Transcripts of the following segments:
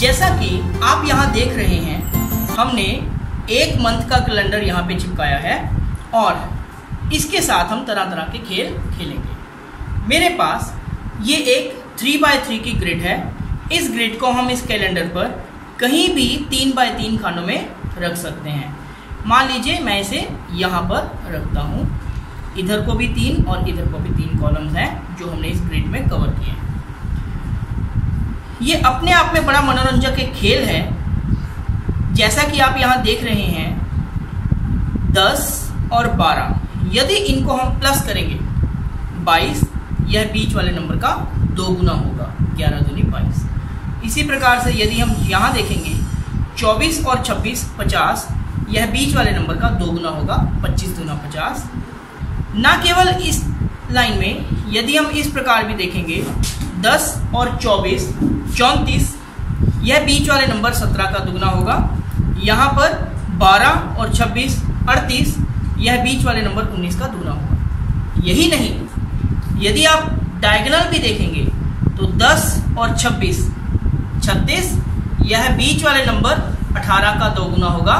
जैसा कि आप यहाँ देख रहे हैं, हमने एक मंथ का कैलेंडर यहाँ पे चिपकाया है और इसके साथ हम तरह तरह के खेल खेलेंगे। मेरे पास ये एक थ्री बाय थ्री की ग्रिड है। इस ग्रिड को हम इस कैलेंडर पर कहीं भी तीन बाय तीन खानों में रख सकते हैं। मान लीजिए मैं इसे यहाँ पर रखता हूँ। इधर को भी तीन और इधर को भी तीन कॉलम्स हैं जो हमने इस ग्रिड में कवर किए हैं ये अपने आप में बड़ा मनोरंजक एक खेल है। जैसा कि आप यहाँ देख रहे हैं, दस और बारह। यदि इनको हम प्लस करेंगे, बाईस, यह बीच वाले नंबर का दो गुना होगा, ग्यारह दूनी बाईस। इसी प्रकार से यदि हम यहाँ देखेंगे, चौबीस और छब्बीस, पचास, यह बीच वाले नंबर का दो गुना होगा, पच्चीस दूना पचास। न केवल इस लाइन में, यदि हम इस प्रकार भी देखेंगे दस और चौबीस, चौंतीस, यह बीच वाले नंबर सत्रह का दुगना होगा। यहाँ पर बारह और छब्बीस, अड़तीस, यह बीच वाले नंबर उन्नीस का दुगना होगा। यही नहीं, यदि आप डायगनल भी देखेंगे तो दस और छब्बीस, छत्तीस, यह बीच वाले नंबर अठारह का दोगुना होगा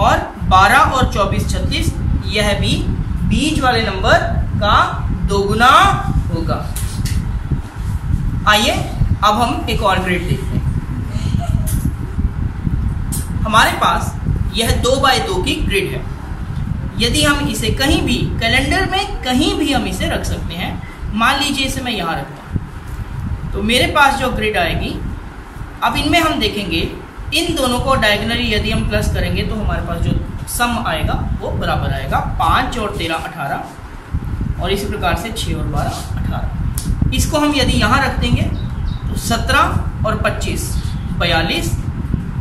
और बारह और चौबीस, छत्तीस, यह भी बीच वाले नंबर का दोगुना होगा। आइए, अब हम एक और ग्रेड देखते हैं। हमारे पास यह दो बाय दो की ग्रिड है। यदि हम इसे कहीं भी कैलेंडर में कहीं भी हम इसे रख सकते हैं, मान लीजिए इसे मैं यहाँ रखता हूँ। तो मेरे पास जो ग्रिड आएगी, अब इनमें हम देखेंगे, इन दोनों को डायगनली यदि हम प्लस करेंगे तो हमारे पास जो सम आएगा, वो बराबर आएगा पाँच और तेरह अठारह, और इसी प्रकार से छः और बारह अठारह। इसको हम यदि यहाँ रख देंगे तो सत्रह और पच्चीस, बयालीस,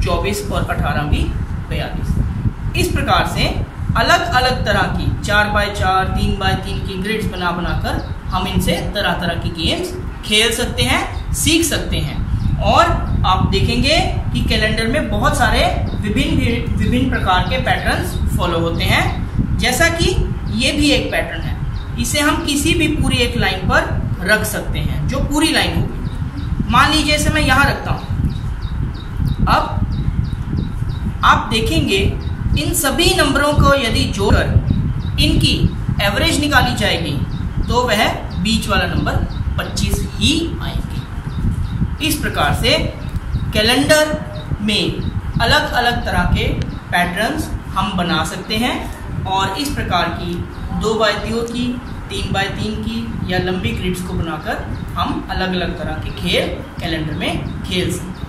चौबीस और अठारह भी बयालीस। इस प्रकार से अलग अलग तरह की चार बाय चार, तीन बाय तीन की ग्रिड्स बना बनाकर हम इनसे तरह तरह की गेम्स खेल सकते हैं, सीख सकते हैं। और आप देखेंगे कि कैलेंडर में बहुत सारे विभिन्न विभिन्न प्रकार के पैटर्न्स फॉलो होते हैं। जैसा कि ये भी एक पैटर्न है। इसे हम किसी भी पूरी एक लाइन पर रख सकते हैं, जो पूरी लाइन होगी मान लीजिए इसे मैं यहाँ रखता हूँ। अब आप देखेंगे, इन सभी नंबरों को यदि जोड़कर इनकी एवरेज निकाली जाएगी तो वह बीच वाला नंबर 25 ही आएँगे। इस प्रकार से कैलेंडर में अलग अलग तरह के पैटर्न्स हम बना सकते हैं और इस प्रकार की दो बाय दो की तीन बाय तीन की या लंबी ग्रिड्स को बनाकर हम अलग अलग तरह के खेल कैलेंडर में खेल सकते हैं।